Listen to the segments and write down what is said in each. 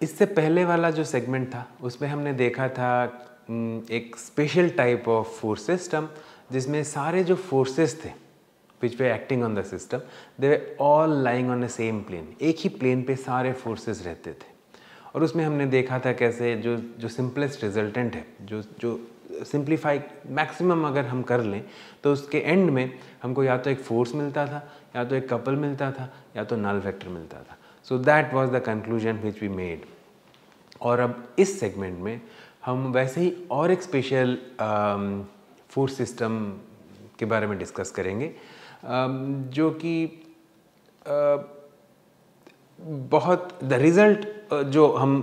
इससे पहले वाला जो सेगमेंट था, उसमें हमने देखा था एक special type of force system जिसमें सारे जो फोर्सेस थे which were acting on the system they were all lying on the same plane एक ही प्लेन पे सारे फोर्सेस रहते थे। और उसमें हमने देखा था कैसे जो जो सिंपलेस्ट रिजल्टेंट है, जो जो सिंप्लीफाई मैक्सिमम अगर हम कर लें तो उसके एंड में हमको या तो एक फोर्स मिलता था, या तो एक कपल मिलता था, या तो नल वेक्टर मिलता था। So that was the conclusion which we made और अब इस सेगमेंट में हम वैसे ही और एक स्पेशल फ़ूड सिस्टम के बारे में डिस्कस करेंगे um, जो कि uh, बहुत द रिज़ल्ट uh, जो हम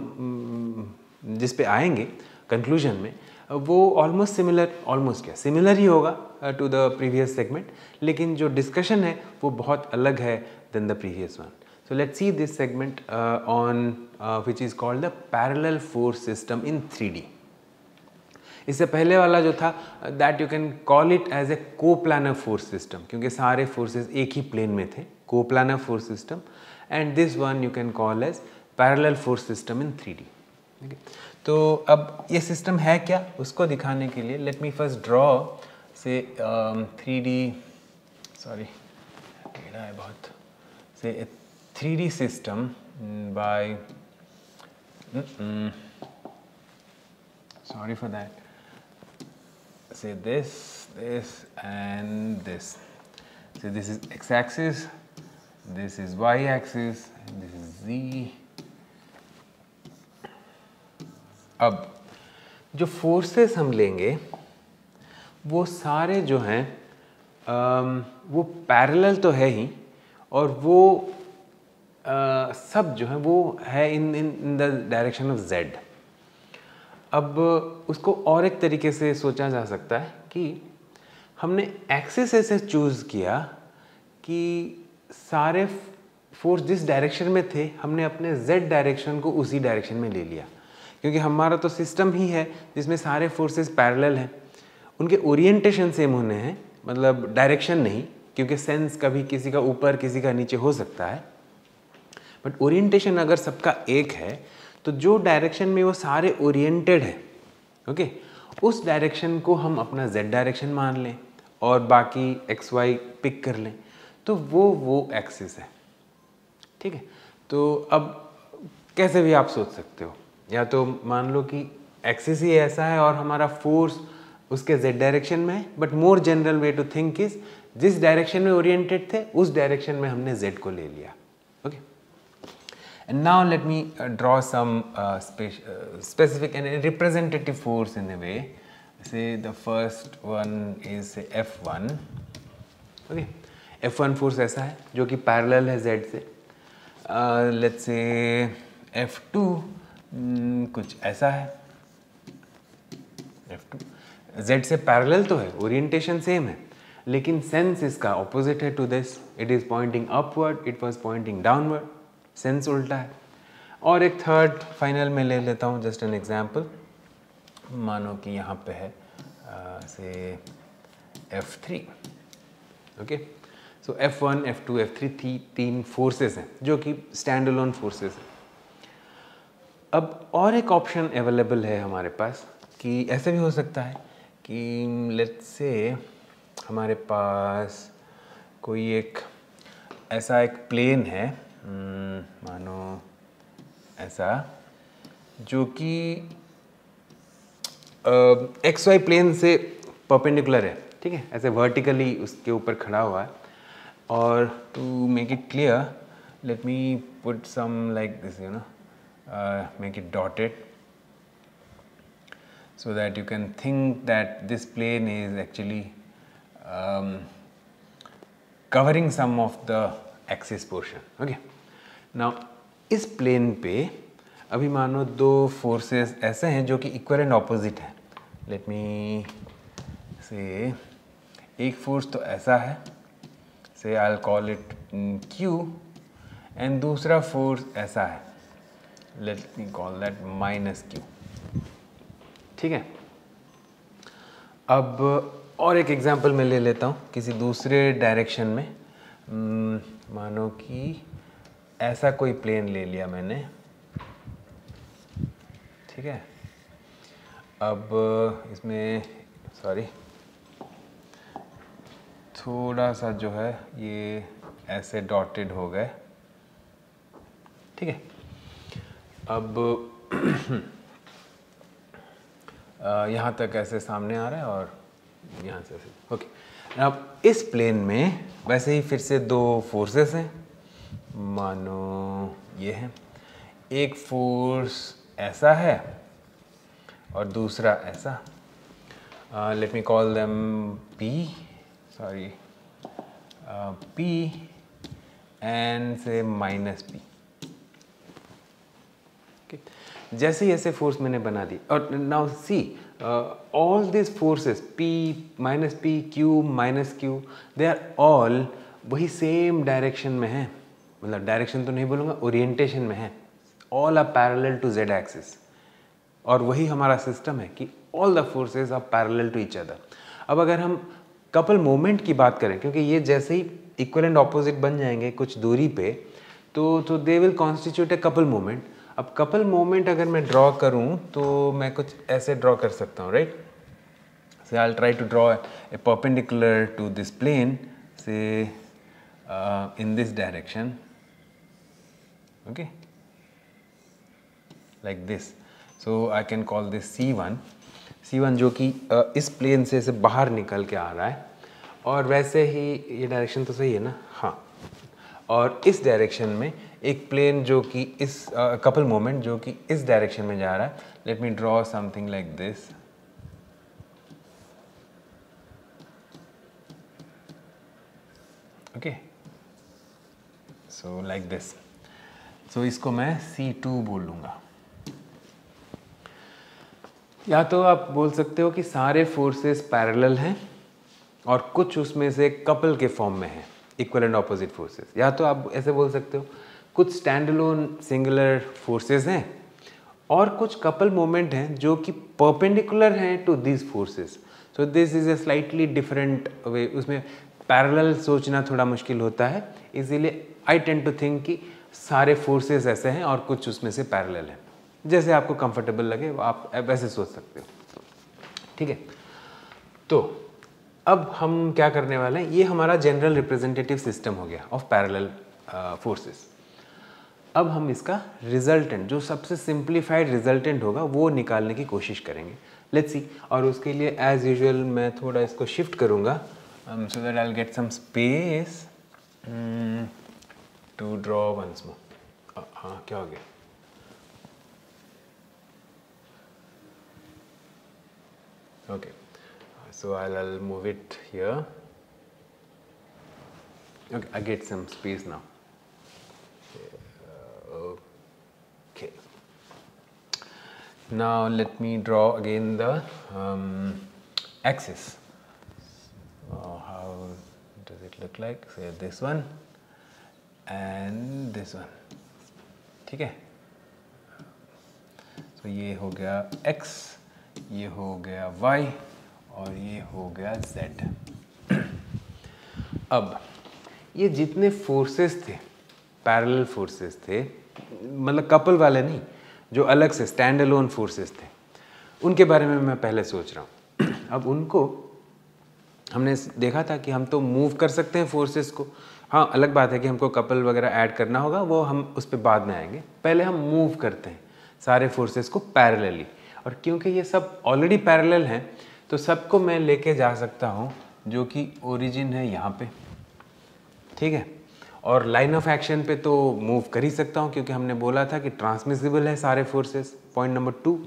um, जिस पे आएँगे कंक्लूजन में वो ऑलमोस्ट सिमिलर ऑलमोस्ट क्या सिमिलर ही होगा टू द प्रीवियस सेगमेंट लेकिन जो डिस्कशन है वो बहुत अलग है than the previous one so let's see this segment uh, on uh, which is called the parallel force system in 3D इससे पहले वाला जो था that you can call it as a coplanar force system क्योंकि सारे forces एक ही plane में थे coplanar force system and this one you can call as parallel force system in three D तो अब ये सिस्टम है क्या? उसको दिखाने के लिए let me first draw say three D sorry है बहुत से three D system by sorry for that say this, this and this. So this is x-axis, this is y-axis, and this is z. अब जो forces हम लेंगे वो सारे जो हैं वो पैरेलल तो है ही और वो आ, सब जो है वो है in in in the direction of Z अब उसको और एक तरीके से सोचा जा सकता है कि हमने एक्सेस ऐसे चूज़ किया कि सारे फोर्स जिस डायरेक्शन में थे हमने अपने जेड डायरेक्शन को उसी डायरेक्शन में ले लिया। क्योंकि हमारा तो सिस्टम ही है जिसमें सारे फोर्सेस पैरेलल हैं। उनके ओरिएंटेशन सेम होने हैं मतलब डायरेक्शन नहीं क्योंकि सेंस कभी किसी का ऊपर किसी का नीचे हो सकता है। बट ओरिएंटेशन अगर सबका एक है तो जो डायरेक्शन में वो सारे ओरिएंटेड है ओके okay? उस डायरेक्शन को हम अपना जेड डायरेक्शन मान लें और बाकी एक्स वाई पिक कर लें तो वो वो एक्सिस है, ठीक है तो अब कैसे भी आप सोच सकते हो, या तो मान लो कि एक्सिस ही ऐसा है और हमारा फोर्स उसके जेड डायरेक्शन में है but more general way to think is जिस डायरेक्शन में ओरिएंटेड थे, उस डायरेक्शन में हमने जेड को ले लिया? And now let me uh, draw some uh, spe uh, specific and representative force in a way. Say the first one is F1. Okay, F1 force ऐसा है जो कि parallel है Z से. Uh, let's say F2 mm, कुछ ऐसा है. F2 Z से पैरेलल तो है ओरिएंटेशन सेम है लेकिन सेंस इसका ऑपोजिट है to this it is pointing upward it was pointing downward sense उल्टा है। और एक थर्ड फाइनल में ले लेता हूँ जस्ट एन एग्ज़ाम्पल मानो कि यहाँ पे है say F three okay so F one F two F three थी तीन फोर्सेस हैं, जो कि स्टैंड अलोन फोर्सेस हैं। अब और एक ऑप्शन अवेलेबल है हमारे पास, कि ऐसे भी हो सकता है कि लेट्स से हमारे पास कोई एक ऐसा एक प्लेन है मानो ऐसा जो कि एक्स वाई प्लेन से परपेंडिकुलर है ठीक है? ऐसे वर्टिकली उसके ऊपर खड़ा हुआ है। और to make it clear let me put some like this you know make it dotted that you can think that this plane is actually um, covering some of the axis portion okay? Now इस plane पे अभी मानो दो forces ऐसे हैं जो कि equal and opposite हैं। लेट मी से एक फोर्स तो ऐसा है say I call it Q and दूसरा फोर्स ऐसा है। Let me call that minus Q ठीक है? अब और एक एग्जांपल मैं ले लेता हूँ किसी दूसरे डायरेक्शन में। Hmm, मानो कि ऐसा कोई प्लेन ले लिया मैंने। ठीक है? अब, इसमें सॉरी थोड़ा सा जो है, ये ऐसे डॉटेड हो गए। ठीक है? अब यहाँ तक ऐसे सामने आ रहा है और यहाँ से ऐसे। ओके अब, इस प्लेन में, वैसे ही फिर से दो फोर्सेस हैं। मानो ये है। एक फोर्स ऐसा है और दूसरा ऐसा। Let me call them P sorry P and say minus P जैसे ही ऐसे फोर्स मैंने बना दी। और now see all this forces P minus P Q minus Q they are all वही सेम डायरेक्शन में हैं। मतलब डायरेक्शन तो नहीं बोलूँगा ओरिएंटेशन में है। All are parallel to Z axis और वही हमारा सिस्टम है कि all the forces are parallel to each other अब अगर हम कपल मोमेंट की बात करें, क्योंकि ये जैसे ही इक्वल एंड ऑपोजिट बन जाएँगे कुछ दूरी पे तो तो they will constitute a couple moment अब कपल मोमेंट अगर मैं ड्रॉ करूँ तो मैं कुछ ऐसे ड्रॉ कर सकता हूँ right say I try to draw a perpendicular to this plane say in this direction okay. Like this. So, I can call this C1 C1 जो कि इस प्लेन से से बाहर निकल के आ रहा है। और वैसे ही ये डायरेक्शन तो सही है ना? हाँ। और इस डायरेक्शन में एक प्लेन जो कि इस कपल मोमेंट जो कि इस डायरेक्शन में जा रहा है। Let me draw something like this okay so like this so इसको मैं C2 बोल लूँगा या तो आप बोल सकते हो कि सारे फोर्सेस पैरेलल हैं और कुछ उसमें से कपल के फॉर्म में हैं इक्वल एंड ऑपोजिट फोर्सेस या तो आप ऐसे बोल सकते हो, कुछ स्टैंड लोन सिंगुलर फोर्सेस हैं और कुछ कपल मोमेंट हैं जो कि परपेंडिकुलर हैं to this forces so this is a slightly different way उसमें पैरेलल सोचना थोड़ा मुश्किल होता है. इसीलिए आई टेंट टू थिंक कि सारे फोर्सेस ऐसे हैं और कुछ उसमें से पैरेलल हैं। जैसे आपको कंफर्टेबल लगे, आप वैसे सोच सकते हो। ठीक है? तो अब हम क्या करने वाले हैं? ये हमारा जनरल रिप्रेजेंटेटिव सिस्टम हो गया ऑफ़ पैरेलल फोर्सेस अब हम इसका रिजल्टेंट जो सबसे सिंप्लीफाइड रिजल्टेंट होगा, वो निकालने की कोशिश करेंगे। लेट्स सी और उसके लिए एज यूजुअल मैं थोड़ा इसको शिफ्ट करूँगा। So that I get some space to draw once more. हाँ क्या हो गया okay so I'll, I'll move it here okay I get some space now okay now let me draw again the um, axis uh, how does it look like say this one And this one ठीक है? तो ये हो गया x, ये हो गया y और ये हो गया z. अब, ये जितने फोर्सेस थे पैरेलल फोर्सेस थे मतलब कपल वाले नहीं, जो अलग से स्टैंड अलोन फोर्सेस थे, उनके बारे में मैं पहले सोच रहा हूँ। अब उनको हमने देखा था कि हम तो मूव कर सकते हैं फोर्सेस को हाँ अलग बात है कि हमको कपल वगैरह ऐड करना होगा वो हम उस पर बाद में आएँगे। पहले हम मूव करते हैं सारे फोर्सेस को पैरेलली और क्योंकि ये सब ऑलरेडी पैरेलल हैं तो सबको मैं लेके जा सकता हूँ जो कि ओरिजिन है यहाँ पे। ठीक है? और लाइन ऑफ़ एक्शन पे तो मूव कर ही सकता हूँ क्योंकि हमने बोला था कि ट्रांसमिसिबल है सारे फोर्सेस पॉइंट नंबर टू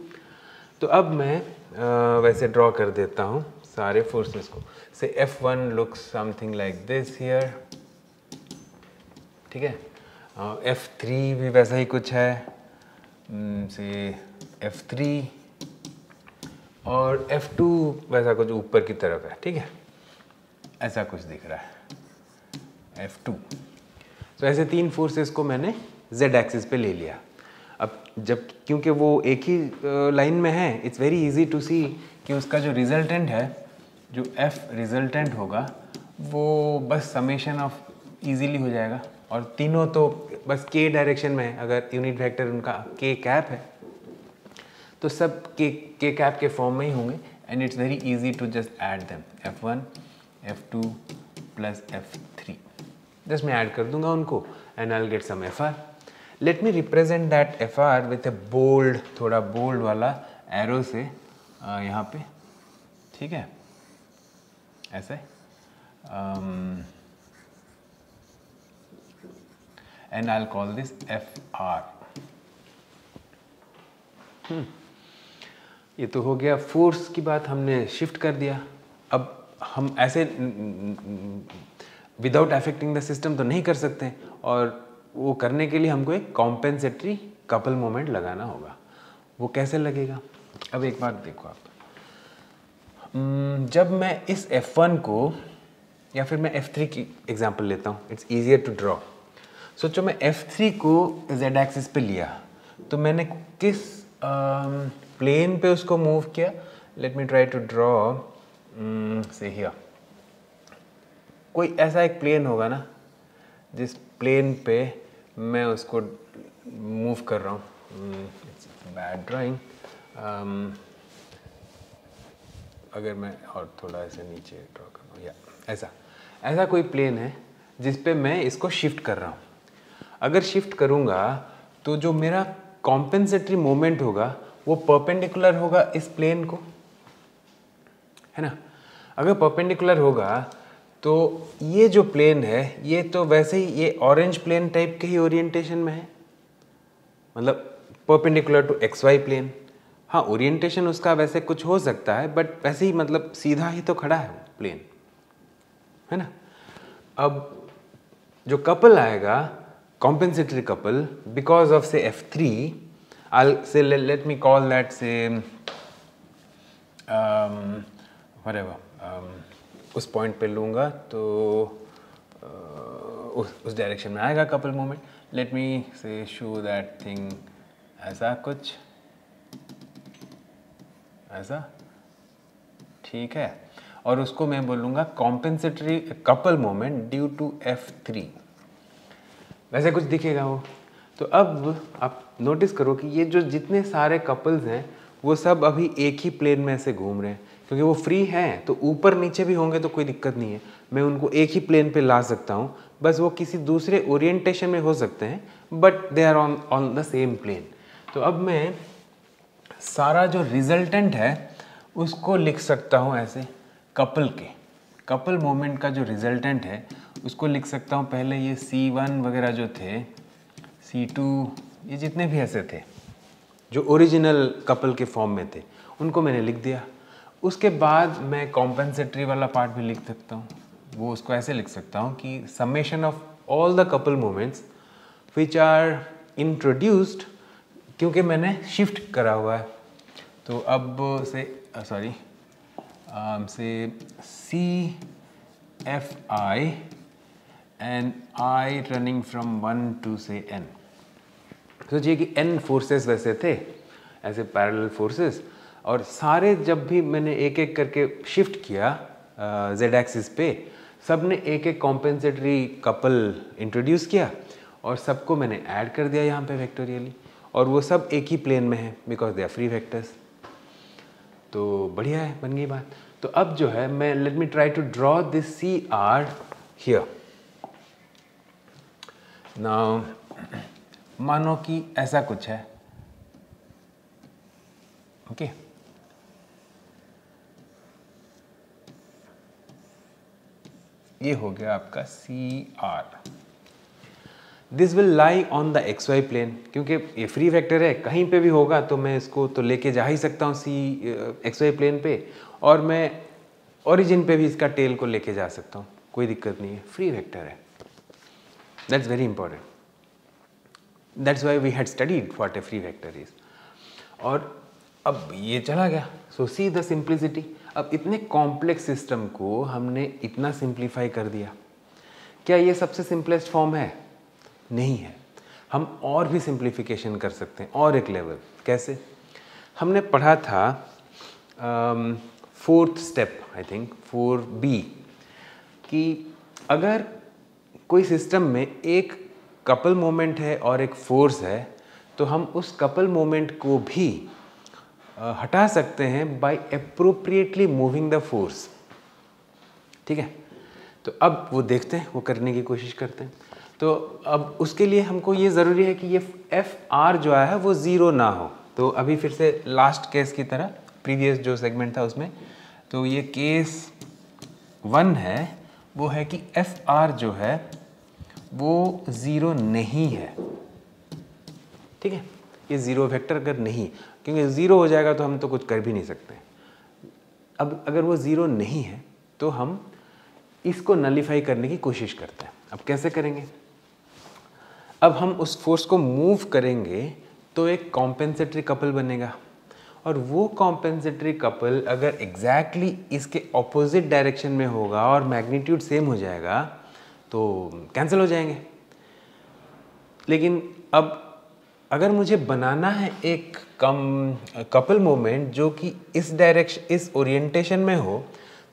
तो अब मैं आ, वैसे ड्रॉ कर देता हूँ सारे फोर्सेस को। Say F one looks something like this here ठीक है? एफ़ थ्री भी वैसा ही कुछ है। से एफ़ थ्री और एफ़ टू वैसा कुछ ऊपर की तरफ़ है, ठीक है? ऐसा कुछ दिख रहा है। एफ़ टू तो ऐसे तीन फोर्सेस को मैंने जेड एक्सिस पे ले लिया। अब जब, क्योंकि वो एक ही लाइन में है it's very easy to see कि उसका जो रिजल्टेंट है, जो एफ़ रिजल्टेंट होगा, वो बस समेशन ऑफ़ इजीली हो जाएगा। और तीनों तो बस के डायरेक्शन में है। अगर यूनिट वेक्टर उनका के कैप है तो सब के के कैप के फॉर्म में ही होंगे and it's very easy to just add them F one F two plus F three just मैं ऐड कर दूँगा उनको and I get some F R let me represent that F R with a bold थोड़ा bold वाला arrow say यहाँ पे। ठीक है? ऐसे? And I call this F R ये तो हो गया फोर्स की बात हमने शिफ्ट कर दिया। अब हम ऐसे विदाउट अफेक्टिंग द सिस्टम तो नहीं कर सकते और वो करने के लिए हमको एक कॉम्पेंसेटरी कपल मोमेंट लगाना होगा। वो कैसे लगेगा? अब एक बार देखो आप। जब मैं इस F1 को या फिर मैं F3 की एग्जांपल लेता हूँ इट्स ईजियर टू ड्रॉ सोचो मैं F3 को z एक्सिस पे लिया तो मैंने किस प्लेन पे उसको मूव किया? Let me try to draw say here कोई ऐसा एक प्लेन होगा ना, जिस प्लेन पे मैं उसको मूव कर रहा हूँ। बैड ड्राइंग अगर मैं और थोड़ा ऐसे नीचे ड्रॉ करूँ या ऐसा ऐसा कोई प्लेन है जिस पे मैं इसको शिफ्ट कर रहा हूँ। अगर शिफ्ट करूँगा तो जो मेरा कॉम्पेंसेटरी मोमेंट होगा, वो परपेंडिकुलर होगा इस प्लेन को, है ना? अगर परपेंडिकुलर होगा तो ये जो प्लेन है, ये तो वैसे ही, ये ऑरेंज प्लेन टाइप के ही ओरिएंटेशन में है। मतलब perpendicular to X Y plane हाँ ओरिएंटेशन उसका वैसे कुछ हो सकता है बट वैसे ही मतलब सीधा ही तो खड़ा है प्लेन है ना? अब जो कपल आएगा compensatory couple because of say F three I say let me call that से उस पॉइंट पे लूँगा तो uh, उस उस डायरेक्शन में आएगा कपल मोमेंट लेट मी से शो दैट थिंग ऐसा कुछ ऐसा ठीक है. और उसको मैं बोलूँगा compensatory couple moment due to F three वैसे कुछ दिखेगा वो। तो अब आप नोटिस करो कि ये जो जितने सारे कपल्स हैं, वो सब अभी एक ही प्लेन में ऐसे घूम रहे हैं। क्योंकि वो फ्री हैं तो ऊपर नीचे भी होंगे तो कोई दिक्कत नहीं है। मैं उनको एक ही प्लेन पे ला सकता हूँ। बस वो किसी दूसरे ओरिएंटेशन में हो सकते हैं but they are on on the same plane तो अब मैं सारा जो रिजल्टेंट है, उसको लिख सकता हूँ ऐसे कपल के। कपल मोमेंट का जो रिजल्टेंट है उसको लिख सकता हूँ। पहले ये C1 वगैरह जो थे C2 ये जितने भी ऐसे थे, जो ओरिजिनल कपल के फॉर्म में थे, उनको मैंने लिख दिया। उसके बाद मैं कॉम्पेंसेटरी वाला पार्ट भी लिख सकता हूँ। वो उसको ऐसे लिख सकता हूँ कि summation of all the couple moments which are introduced क्योंकि मैंने शिफ्ट करा हुआ है। तो अब say sorry say C F I and I running from one to say N सोचिए कि एन फोर्सेस वैसे थे, ऐसे पैरेलल फोर्सेस और सारे जब भी मैंने एक एक करके शिफ्ट किया जेड एक्सिस पे सबने एक एक कॉम्पेंसेटरी कपल इंट्रोड्यूस किया, और सबको मैंने ऐड कर दिया यहाँ पे वेक्टोरियली और वो सब एक ही प्लेन में है because they are free vectors तो बढ़िया है, बन गई बात। तो अब जो है, मैं let me try to draw this C R here now मानो कि ऐसा कुछ है। ओके। okay. ये हो गया आपका C R this will lie on the X Y plane क्योंकि ये फ्री वेक्टर है, कहीं पे भी होगा तो मैं इसको तो लेके जा ही सकता हूँ सी एक्स वाई प्लेन पे, और मैं ओरिजिन पे भी इसका टेल को लेके जा सकता हूँ, कोई दिक्कत नहीं है फ्री वेक्टर है। That's very important that's why we had studied what a free vector is और अब ये चला गया. सो सी द सिंप्लिसिटी अब इतने कॉम्प्लेक्स सिस्टम को हमने इतना सिंप्लीफाई कर दिया. क्या ये सबसे सिंपलेस्ट फॉर्म है? नहीं है. हम और भी सिंप्लीफिकेशन कर सकते हैं. और एक लेवल कैसे? हमने पढ़ा था fourth step I think four B कि अगर कोई सिस्टम में एक कपल मोमेंट है और एक फोर्स है तो हम उस कपल मोमेंट को भी हटा सकते हैं by appropriately moving the force ठीक है? तो अब वो देखते हैं, वो करने की कोशिश करते हैं। तो अब उसके लिए हमको ये ज़रूरी है कि ये एफ़ आर जो आया है, वो ज़ीरो ना हो। तो अभी फिर से लास्ट केस की तरह प्रीवियस जो सेगमेंट था उसमें तो ये केस वन है, वो है कि एफ़ आर जो है वो ज़ीरो नहीं है। ठीक है? ये ज़ीरो वेक्टर अगर नहीं, क्योंकि ज़ीरो हो जाएगा तो हम तो कुछ कर भी नहीं सकते। अब अगर वो ज़ीरो नहीं है तो हम इसको नलीफाई करने की कोशिश करते हैं। अब कैसे करेंगे? अब हम उस फोर्स को मूव करेंगे तो एक कॉम्पेंसेटरी कपल बनेगा। और वो कॉम्पेंसेटरी कपल अगर एग्जैक्टली exactly इसके ऑपोजिट डायरेक्शन में होगा और मैग्नीट्यूड सेम हो जाएगा तो कैंसिल हो जाएँगे। लेकिन अब अगर मुझे बनाना है एक कम कपल मोमेंट जो कि इस डायरेक्शन इस ओरिएंटेशन में हो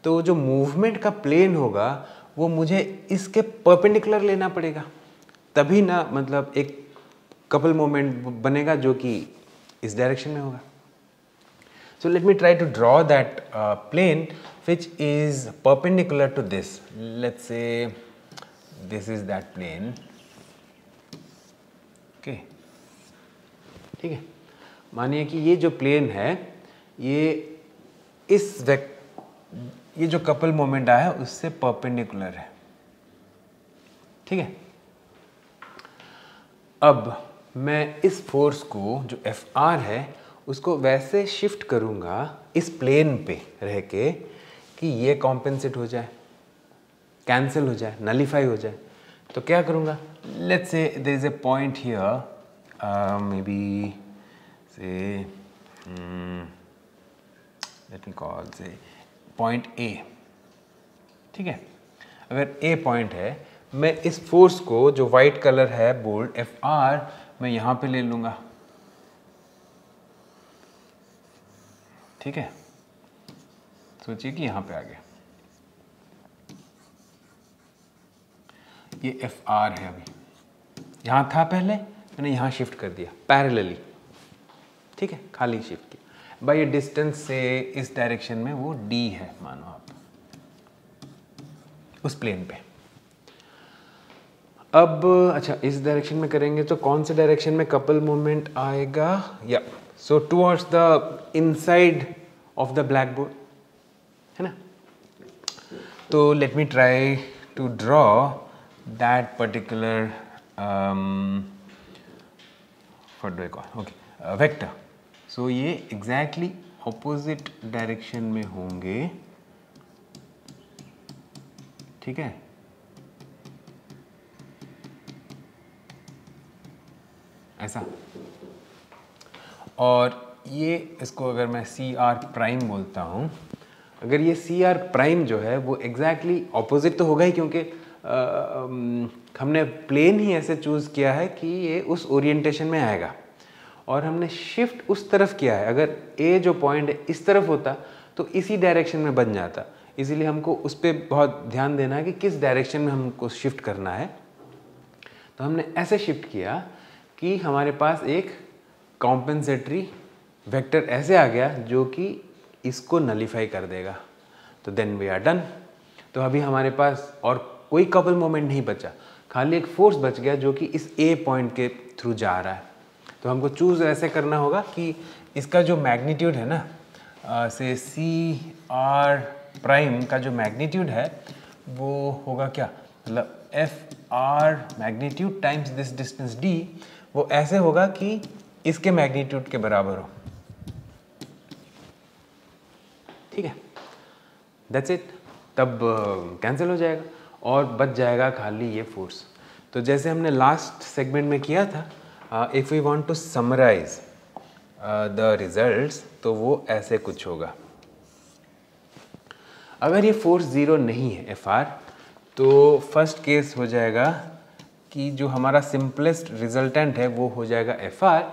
तो जो मूवमेंट का प्लेन होगा वो मुझे इसके परपेंडिकुलर लेना पड़ेगा। तभी ना मतलब एक कपल मोमेंट बनेगा जो कि इस डायरेक्शन में होगा। Let me try to draw that uh, plane which is perpendicular to this. Let's say this is that plane. Okay. ठीक है? मानिए कि ये जो प्लेन है, ये इस ये जो कपल मोमेंट आया है, उससे परपेंडिकुलर है। ठीक है? अब मैं इस फोर्स को, जो एफ़ आर है, उसको वैसे शिफ्ट करूँगा इस प्लेन पे रह के कि ये कॉम्पेंसेट हो जाए। कैंसिल हो जाए नलीफाई हो जाए तो क्या करूँगा? Let's say there is a point here maybe say let me call say point A ठीक है? अगर ए पॉइंट है, मैं इस फोर्स को जो वाइट कलर है बोल्ड एफ़ आर मैं यहाँ पे ले लूँगा। ठीक है? सोचिए कि यहाँ पे आ गया। ये एफ़ आर है अभी। यहाँ था पहले, मैंने यहाँ शिफ्ट कर दिया पैरेलली ठीक है? खाली शिफ्ट किया। बाई डिस्टेंस से इस डायरेक्शन में वो डी है, मानो आप। उस प्लेन पे। अब अच्छा इस डायरेक्शन में करेंगे तो कौन से डायरेक्शन में कपल मोमेंट आएगा? या so towards the inside of the blackboard है ना? तो let me try to draw that particular what do I call? Okay uh, vector. So, ये एग्जैक्टली ऑपोजिट डायरेक्शन में होंगे। ठीक है? ऐसा। और ये इसको अगर मैं सी आर प्राइम बोलता हूँ अगर ये सी आर प्राइम जो है वो एग्जैक्टली exactly ऑपोजिट तो होगा ही क्योंकि हमने प्लेन ही ऐसे चूज़ किया है कि ये उस ओरिएंटेशन में आएगा। और हमने शिफ्ट उस तरफ़ किया है। अगर ए जो पॉइंट है इस तरफ़ होता तो इसी डायरेक्शन में बन जाता। इसीलिए हमको उस पर बहुत ध्यान देना है कि किस डायरेक्शन में हमको शिफ्ट करना है। तो हमने ऐसे शिफ्ट किया कि हमारे पास एक कॉम्पेंसेटरी वेक्टर ऐसे आ गया जो कि इसको नलीफाई कर देगा। तो देन वी आर डन तो अभी हमारे पास और कोई कपल मोमेंट नहीं बचा। खाली एक फोर्स बच गया जो कि इस ए पॉइंट के थ्रू जा रहा है। तो हमको चूज़ ऐसे करना होगा कि इसका जो मैग्नीट्यूड है ना से सी आर प्राइम का जो मैग्नीट्यूड है वो होगा क्या? मतलब F R magnitude times this distance D वो ऐसे होगा कि इसके मैग्नीट्यूड के बराबर हो। ठीक है? दैट्स इट तब कैंसिल uh, हो जाएगा। और बच जाएगा खाली ये फोर्स तो जैसे हमने लास्ट सेगमेंट में किया था if we want to summarise the results तो वो ऐसे कुछ होगा. अगर ये फोर्स ज़ीरो नहीं है एफ़ आर तो फ़र्स्ट केस हो जाएगा कि जो हमारा सिंपलेस्ट रिजल्टेंट है, वो हो जाएगा F R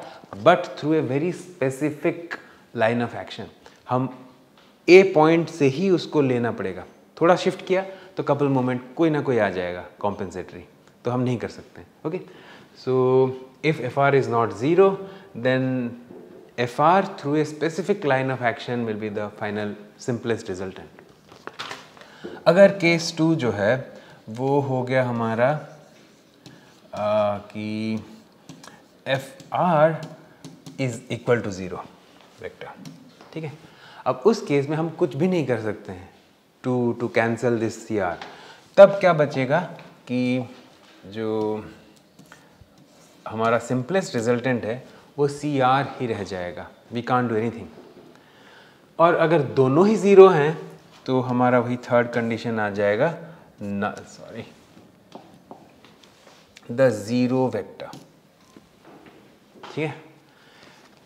but through a very specific line of action हम ए पॉइंट से ही उसको लेना पड़ेगा. थोड़ा शिफ्ट किया. तो कपल मोमेंट कोई ना कोई आ जाएगा कॉम्पेंसेटरी तो हम नहीं कर सकते okay so if fr is not 0 then FR through a specific line of action will be the final simplest resultant. अगर केस टू जो है वो हो गया हमारा आ, कि F R is equal to zero vector ठीक है? अब उस केस में हम कुछ भी नहीं कर सकते हैं। To to cancel this C R तब क्या बचेगा कि जो हमारा सिंपलेस्ट रिजल्टेंट है, वो सी आर ही रह जाएगा. वी कान डू एनी और अगर दोनों ही ज़ीरो हैं तो हमारा वही थर्ड कंडीशन आ जाएगा. न सॉरी द ज़ीरो वेक्टर ठीक है?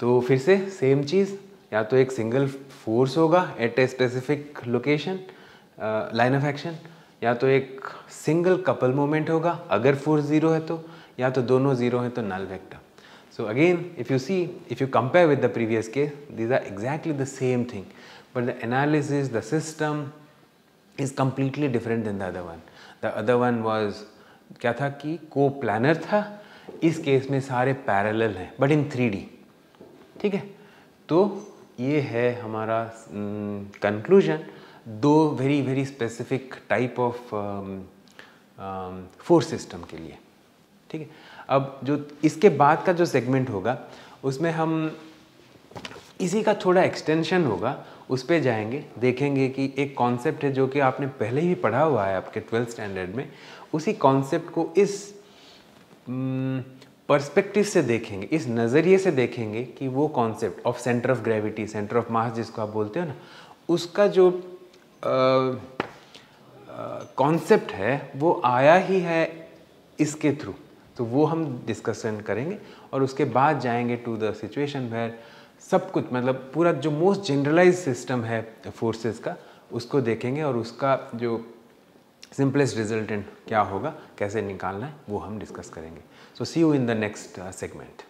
तो फिर से सेम चीज़, या तो एक सिंगल फोर्स होगा at a specific location line of action? या तो एक सिंगल कपल मोमेंट होगा अगर फोर्स ज़ीरो है तो या तो दोनों ज़ीरो हैं तो null vector. So again if you see if you compare with the previous case these are exactly the same thing but the analysis, the system is completely different than the other one. The other one was क्या था कि को planner था इस case में सारे parallel हैं but in three D ठीक है? तो ये है हमारा कंक्लूजन दो very very specific type of force system के लिए। ठीक है? अब जो इसके बाद का जो सेगमेंट होगा, उसमें हम इसी का थोड़ा एक्सटेंशन होगा, उस पर जाएँगे, देखेंगे कि एक कॉन्सेप्ट है जो कि आपने पहले ही पढ़ा हुआ है आपके ट्वेल्थ स्टैंडर्ड में। उसी कॉन्सेप्ट को इस पर्सपेक्टिव से देखेंगे, इस नज़रिए से देखेंगे कि वो concept of centre of gravity centre of mass जिसको आप बोलते हो ना, उसका जो कॉन्सेप्ट है, वो आया ही है इसके थ्रू तो वो हम डिस्कशन करेंगे और उसके बाद जाएँगे टू द सिचुएशन वेयर सब कुछ मतलब पूरा जो मोस्ट जनरलाइज सिस्टम है फोर्सेस का, उसको देखेंगे और उसका जो सिंपलेस्ट रिजल्टेंट क्या होगा, कैसे निकालना है, वो हम डिस्कस करेंगे। So see you in the next segment